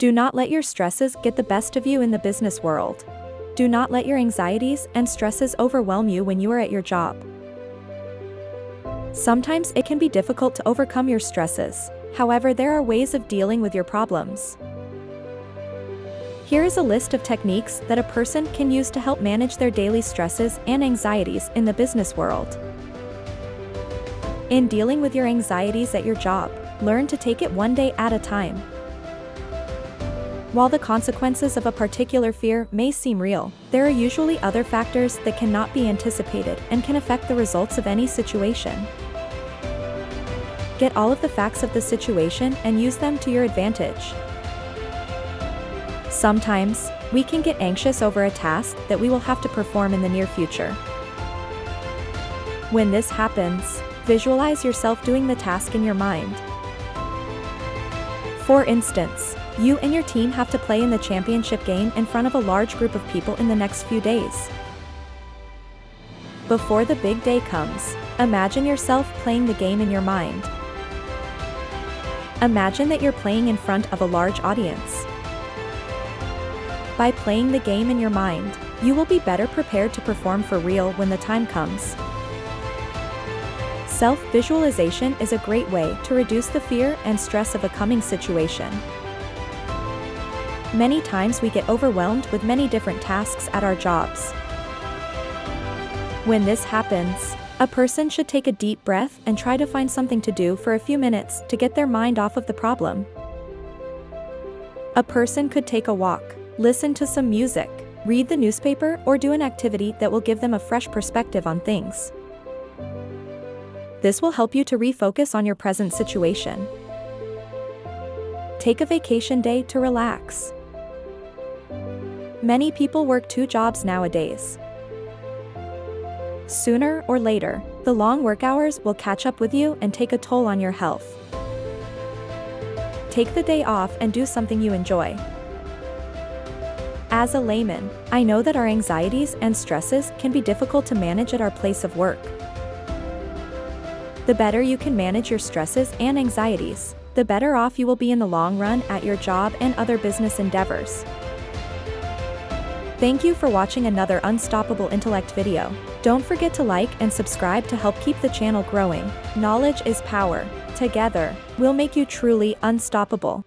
Do not let your stresses get the best of you in the business world. Do not let your anxieties and stresses overwhelm you when you are at your job. Sometimes it can be difficult to overcome your stresses, however there are ways of dealing with your problems. Here is a list of techniques that a person can use to help manage their daily stresses and anxieties in the business world. In dealing with your anxieties at your job, learn to take it one day at a time. While the consequences of a particular fear may seem real, there are usually other factors that cannot be anticipated and can affect the results of any situation. Get all of the facts of the situation and use them to your advantage. Sometimes, we can get anxious over a task that we will have to perform in the near future. When this happens, visualize yourself doing the task in your mind. For instance, you and your team have to play in the championship game in front of a large group of people in the next few days. Before the big day comes, imagine yourself playing the game in your mind. Imagine that you're playing in front of a large audience. By playing the game in your mind, you will be better prepared to perform for real when the time comes. Self-visualization is a great way to reduce the fear and stress of a coming situation. Many times we get overwhelmed with many different tasks at our jobs. When this happens, a person should take a deep breath and try to find something to do for a few minutes to get their mind off of the problem. A person could take a walk, listen to some music, read the newspaper or do an activity that will give them a fresh perspective on things. This will help you to refocus on your present situation. Take a vacation day to relax. Many people work two jobs nowadays. Sooner or later, the long work hours will catch up with you and take a toll on your health. Take the day off and do something you enjoy. As a layman, I know that our anxieties and stresses can be difficult to manage at our place of work. The better you can manage your stresses and anxieties, the better off you will be in the long run at your job and other business endeavors. Thank you for watching another Unstoppable Intellect video. Don't forget to like and subscribe to help keep the channel growing. Knowledge is power. Together, we'll make you truly unstoppable.